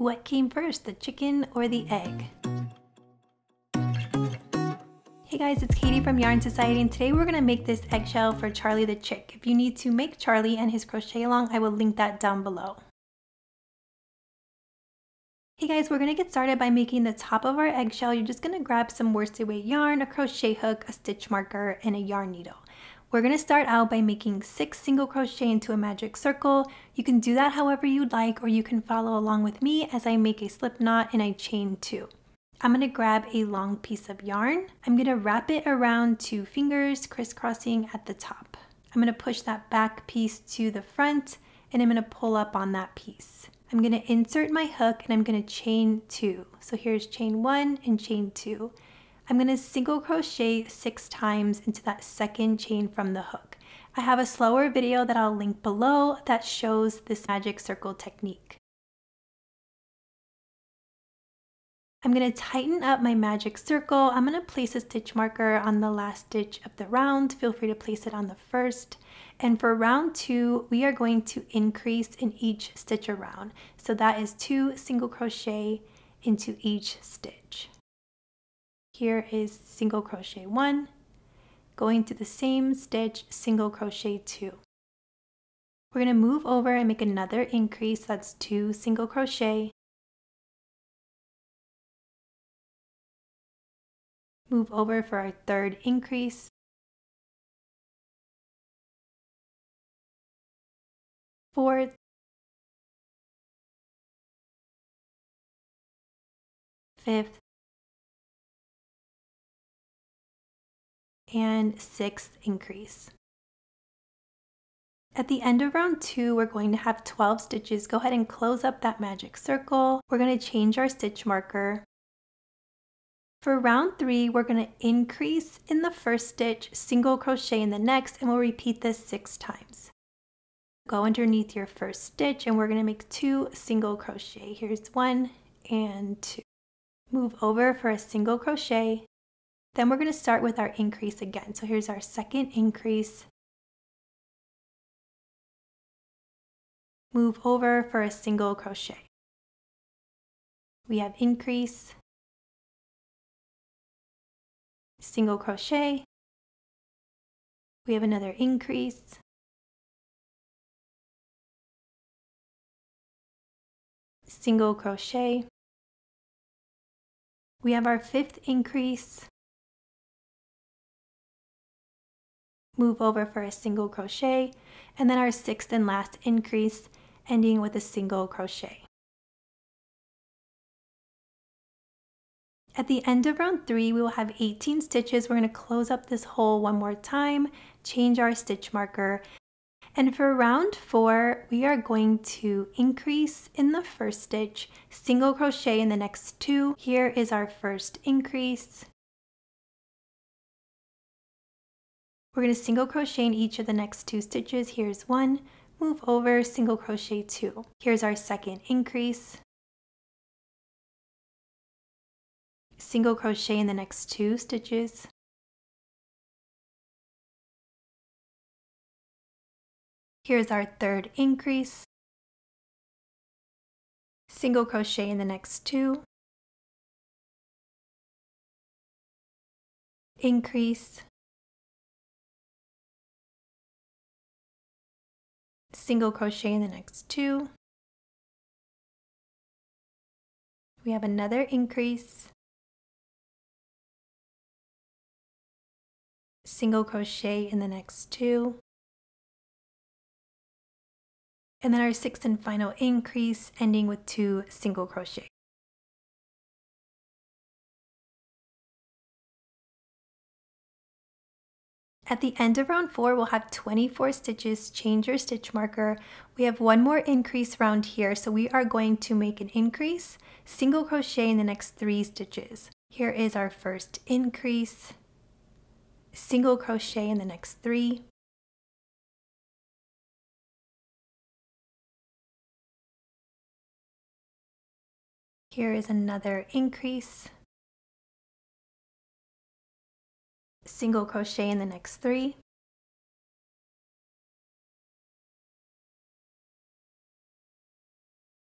What came first, the chicken or the egg? Hey guys, it's Katie from Yarn Society and today we're going to make this eggshell for Charlie the Chick. If you need to make Charlie and his crochet along, I will link that down below. Hey guys, we're going to get started by making the top of our eggshell. You're just going to grab some worsted weight yarn, a crochet hook, a stitch marker, and a yarn needle. We're to start out by making six single crochet into a magic circle. You can do that however you'd like or you can follow along with me as I make a slip knot and I chain two. I'm to grab a long piece of yarn. I'm to wrap it around two fingers crisscrossing at the top. I'm to push that back piece to the front and I'm to pull up on that piece. I'm to insert my hook and I'm to chain two. So here's chain one and chain two. I'm going to single crochet six times into that second chain from the hook. I have a slower video that I'll link below that shows this magic circle technique. I'm going to tighten up my magic circle. I'm going to place a stitch marker on the last stitch of the round. Feel free to place it on the first. And for round two, we are going to increase in each stitch around. So that is two single crochet into each stitch. Here is single crochet one, going to the same stitch, single crochet two. We're going to move over and make another increase, that's two single crochet. Move over for our third increase. Fourth, fifth, and sixth increase. At the end of round two, we're going to have 12 stitches. Go ahead and close up that magic circle. We're going to change our stitch marker. For round three, we're going to increase in the first stitch, single crochet in the next, and we'll repeat this six times. Go underneath your first stitch and we're going to make two single crochet. Here's one and two. Move over for a single crochet then we're going to start with our increase again. So here's our second increase. Move over for a single crochet. We have increase, single crochet. We have another increase, single crochet. We have our fifth increase, move over for a single crochet, and then our sixth and last increase, ending with a single crochet. At the end of round three, we will have 18 stitches. We're going to close up this hole one more time, change our stitch marker, and for round four, we are going to increase in the first stitch, single crochet in the next two. Here is our first increase, We're going to single crochet in each of the next two stitches. Here's one, move over, single crochet two. Here's our second increase. Single crochet in the next two stitches. Here's our third increase. Single crochet in the next two. Increase. Single crochet in the next two. We have another increase, single crochet in the next two, and then our sixth and final increase ending with two single crochet. At the end of round four, we'll have 24 stitches, change your stitch marker. We have one more increase round here, so we are going to make an increase, single crochet in the next three stitches. Here is our first increase, single crochet in the next three, Here is another increase, single crochet in the next three.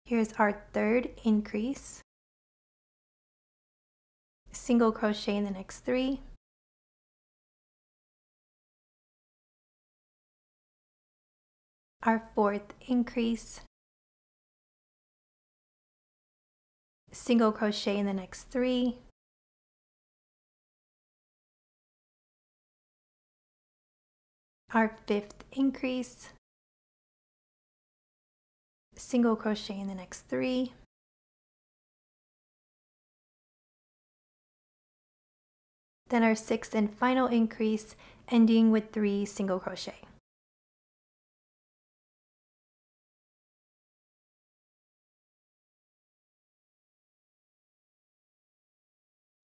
Here's our third increase. Single crochet in the next three. Our fourth increase. Single crochet in the next three. Our fifth increase single crochet in the next three. Then our sixth and final increase, ending with three single crochet.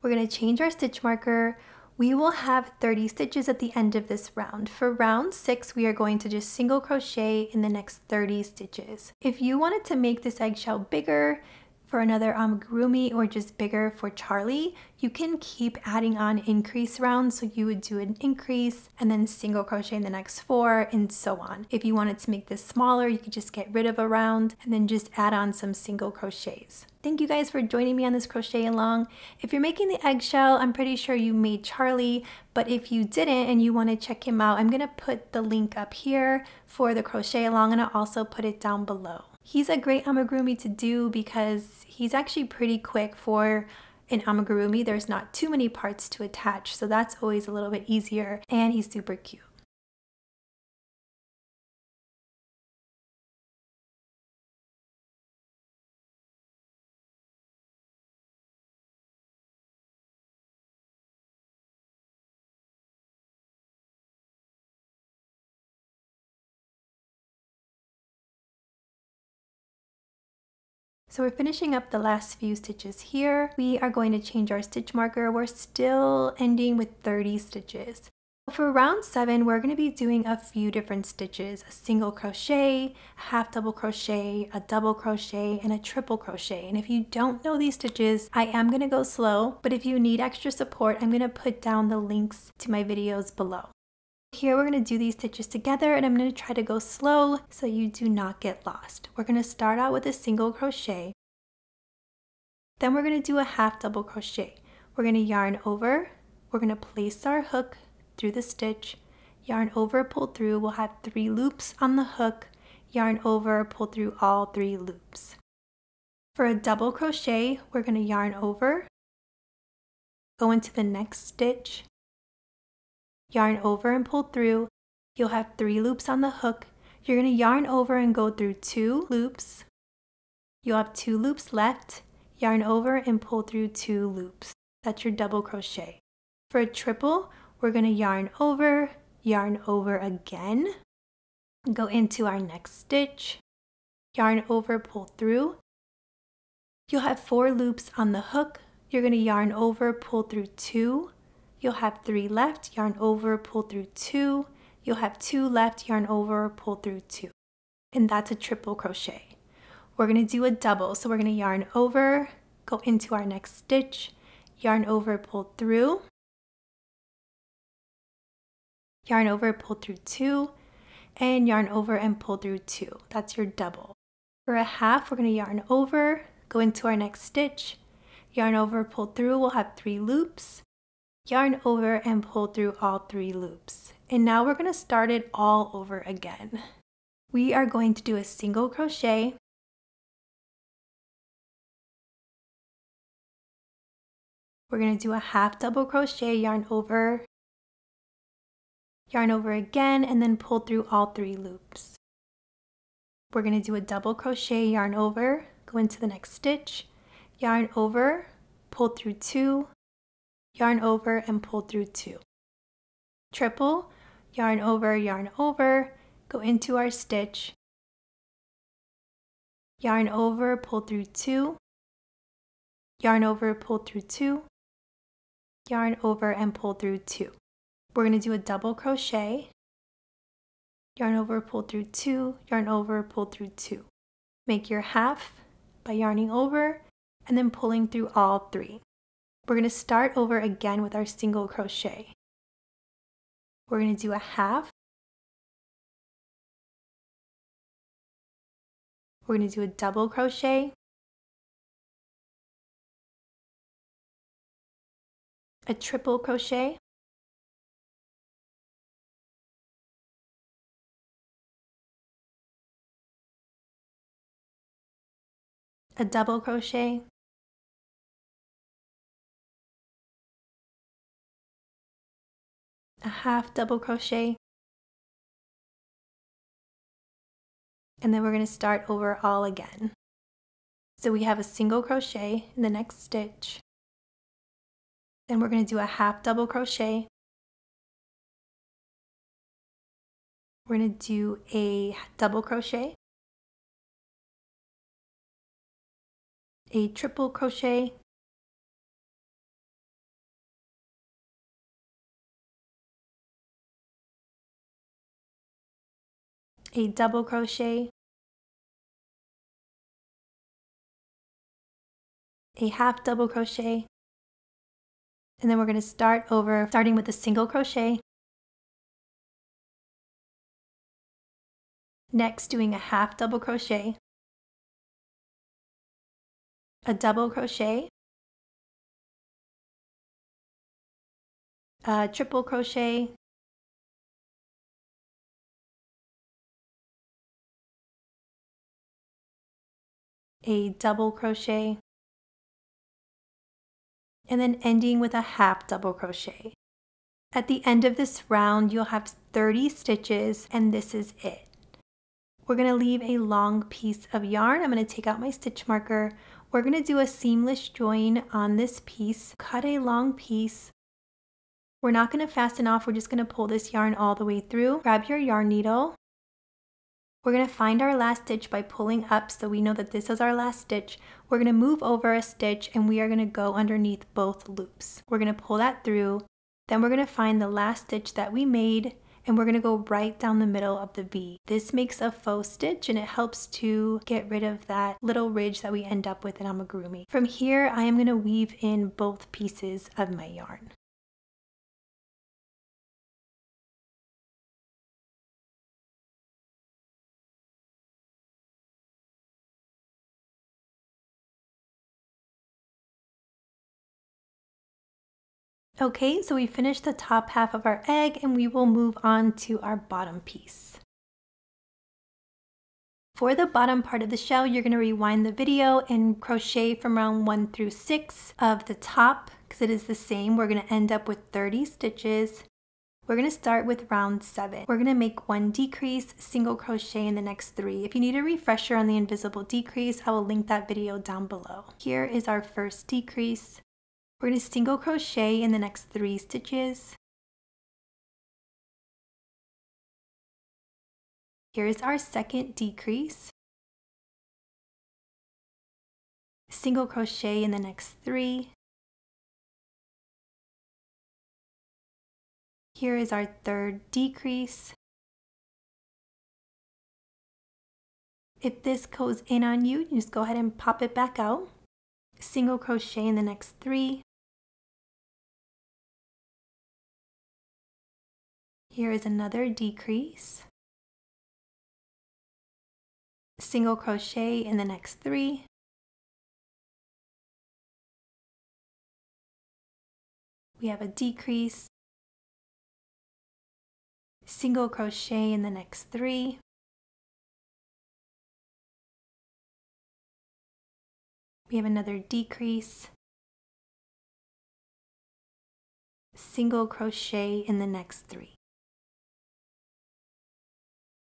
We're going to change our stitch marker we will have 30 stitches at the end of this round. For round 6, we are going to just single crochet in the next 30 stitches. If you wanted to make this eggshell bigger, for another amigurumi or just bigger for Charlie, you can keep adding on increase rounds. So you would do an increase and then single crochet in the next four and so on. If you wanted to make this smaller, you could just get rid of a round and then just add on some single crochets. Thank you guys for joining me on this crochet along. If you're making the eggshell, I'm pretty sure you made Charlie, but if you didn't and you want to check him out, I'm to put the link up here for the crochet along and I'll also put it down below. He's a great amigurumi to do because he's actually pretty quick for an amigurumi. There's not too many parts to attach, so that's always a little bit easier and he's super cute. So we're finishing up the last few stitches here. We are going to change our stitch marker. We're still ending with 30 stitches. For round seven, we're going to be doing a few different stitches, a single crochet, a half double crochet, a double crochet, and a triple crochet. And if you don't know these stitches, I am going to go slow, but if you need extra support, I'm going to put down the links to my videos below. Here we're going to do these stitches together and I'm going to try to go slow so you do not get lost. We're going to start out with a single crochet. Then we're going to do a half double crochet. We're going to yarn over. We're going to place our hook through the stitch. Yarn over, pull through. We'll have three loops on the hook. Yarn over, pull through all three loops. For a double crochet, we're going to yarn over, go into the next stitch, yarn over and pull through. You'll have three loops on the hook. You're going to yarn over and go through two loops. You'll have two loops left. Yarn over and pull through two loops. That's your double crochet. For a triple, we're going to yarn over, yarn over again, go into our next stitch, yarn over, pull through. You'll have four loops on the hook. You're going to yarn over, pull through two, You'll have three left, yarn over, pull through two. You'll have two left, yarn over, pull through two. And that's a triple crochet. We're gonna do a double. So we're gonna yarn over, go into our next stitch, yarn over, pull through, yarn over, pull through two, and yarn over and pull through two. That's your double. For a half, we're gonna yarn over, go into our next stitch, yarn over, pull through, we'll have three loops, yarn over and pull through all three loops. And now we're going to start it all over again. We are going to do a single crochet We're going to do a half double crochet, yarn over, yarn over again, and then pull through all three loops. We're going to do a double crochet, yarn over, go into the next stitch, yarn over, pull through two, yarn over and pull through two. Triple, yarn over, yarn over, go into our stitch, yarn over, pull through two, yarn over, pull through two, yarn over and pull through two. We're going to do a double crochet, yarn over, pull through two, yarn over, pull through two. Make your half by yarning over and then pulling through all three. We're going to start over again with our single crochet. We're going to do a half. we're going to do a double crochet, a triple crochet, a double crochet, a half double crochet, and then we're going to start over all again. So we have a single crochet in the next stitch, then we're going to do a half double crochet, we're going to do a double crochet, a triple crochet, a double crochet, a half double crochet, and then we're going to start over starting with a single crochet. Next doing a half double crochet, a double crochet, a triple crochet, a double crochet, and then ending with a half double crochet. At the end of this round, you'll have 30 stitches and this is it. We're going to leave a long piece of yarn. I'm going to take out my stitch marker. We're going to do a seamless join on this piece, cut a long piece. We're not going to fasten off, we're just going to pull this yarn all the way through. Grab your yarn needle we're to find our last stitch by pulling up so we know that this is our last stitch. We're to move over a stitch and we are to go underneath both loops. We're to pull that through. Then we're to find the last stitch that we made and we're to go right down the middle of the V. This makes a faux stitch and it helps to get rid of that little ridge that we end up with in amigurumi. From here, I am to weave in both pieces of my yarn. Okay, so we finished the top half of our egg and we will move on to our bottom piece. For the bottom part of the shell, you're going to rewind the video and crochet from round 1 through 6 of the top because it is the same. We're going to end up with 30 stitches. We're going to start with round 7. We're going to make one decrease, single crochet in the next 3. If you need a refresher on the invisible decrease, I will link that video down below. Here is our first decrease. We're going to single crochet in the next three stitches. Here's our second decrease. Single crochet in the next three. Here is our third decrease. If this goes in on you, you just go ahead and pop it back out. Single crochet in the next three. Here is another decrease. Single crochet in the next three. We have a decrease. Single crochet in the next three. We have another decrease. Single crochet in the next three.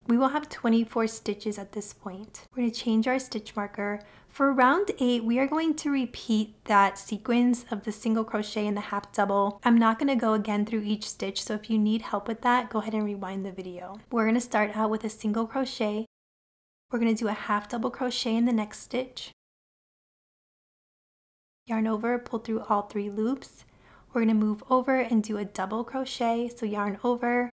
We will have 24 stitches at this point. We're to change our stitch marker. For round 8, we are going to repeat that sequence of the single crochet and the half double. I'm not going to go again through each stitch, so if you need help with that, go ahead and rewind the video. We're going to start out with a single crochet. We're going to do a half double crochet in the next stitch. Yarn over, pull through all three loops. We're going to move over and do a double crochet, so yarn over,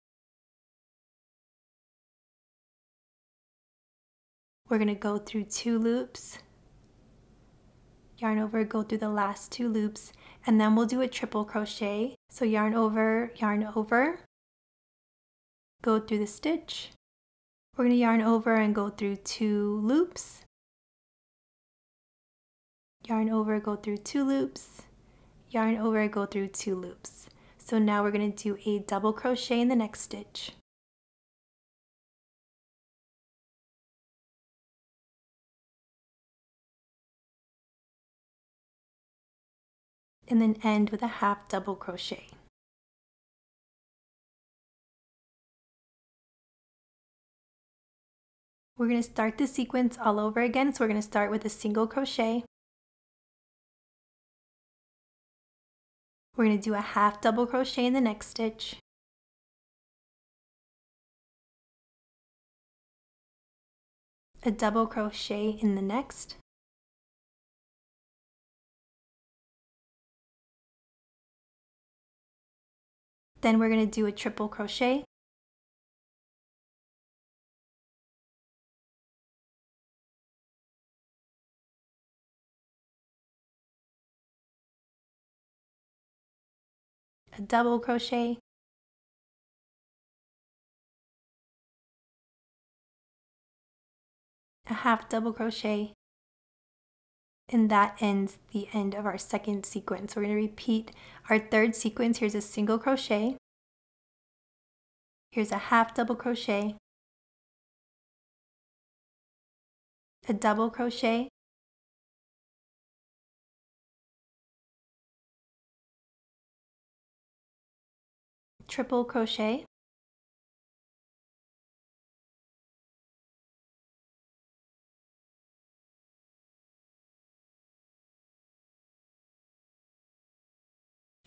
We're going to go through two loops, yarn over, go through the last two loops, and then we'll do a triple crochet. So yarn over, yarn over, go through the stitch. We're to yarn over and go through two loops, yarn over, go through two loops, yarn over, go through two loops. So now we're going to do a double crochet in the next stitch. And then end with a half double crochet. We're going to start the sequence all over again. So we're going to start with a single crochet. We're going to do a half double crochet in the next stitch. A double crochet in the next. Then we're going to do a triple crochet. a double crochet a half double crochet and that ends the end of our second sequence. We're going to repeat our third sequence. Here's a single crochet. Here's a half double crochet, a double crochet, triple crochet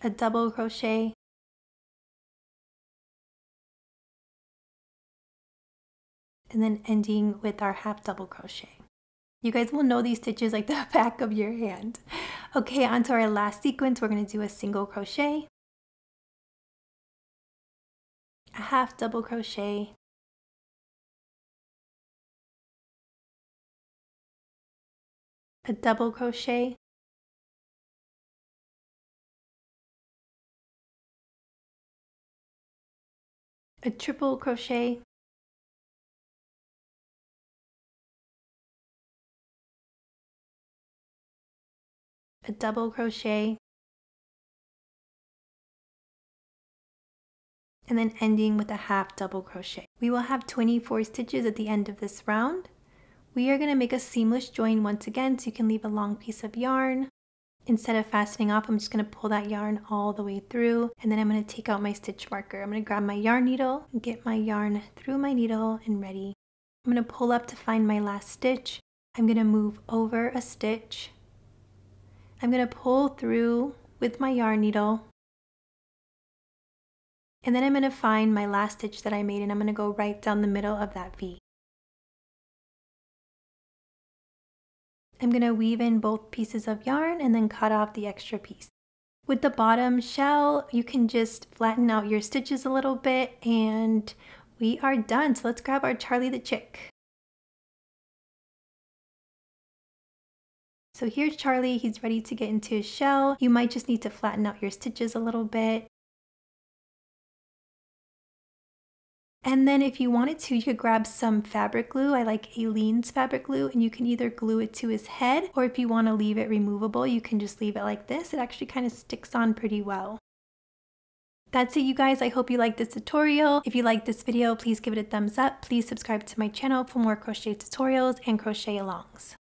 a double crochet. And then ending with our half double crochet. You guys will know these stitches like the back of your hand. Okay, onto our last sequence, we're going to do a single crochet, a half double crochet. A double crochet a triple crochet a double crochet and then ending with a half double crochet. We will have 24 stitches at the end of this round. We are going to make a seamless join once again so you can leave a long piece of yarn. Instead of fastening off, I'm just going to pull that yarn all the way through and then I'm going to take out my stitch marker. I'm going to grab my yarn needle get my yarn through my needle and ready. I'm going to pull up to find my last stitch. I'm going to move over a stitch. I'm going to pull through with my yarn needle and then I'm going to find my last stitch that I made and I'm going to go right down the middle of that V. I'm going to weave in both pieces of yarn and then cut off the extra piece. With the bottom shell, you can just flatten out your stitches a little bit and we are done. So let's grab our Charlie the Chick. So here's Charlie, he's ready to get into his shell. You might just need to flatten out your stitches a little bit. And then if you wanted to, you could grab some fabric glue. I like Aleene's fabric glue and you can either glue it to his head or if you want to leave it removable, you can just leave it like this. It actually kind of sticks on pretty well. That's it you guys. I hope you liked this tutorial. If you liked this video, please give it a thumbs up. Please subscribe to my channel for more crochet tutorials and crochet alongs.